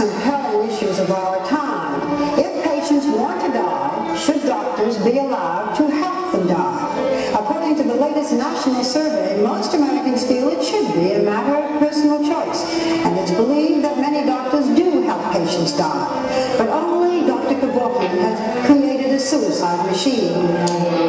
compelling issues of our time. If patients want to die, should doctors be allowed to help them die? According to the latest national survey, most Americans feel it should be a matter of personal choice, and it's believed that many doctors do help patients die. But only Dr. Kevorkian has created a suicide machine.